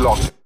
locked.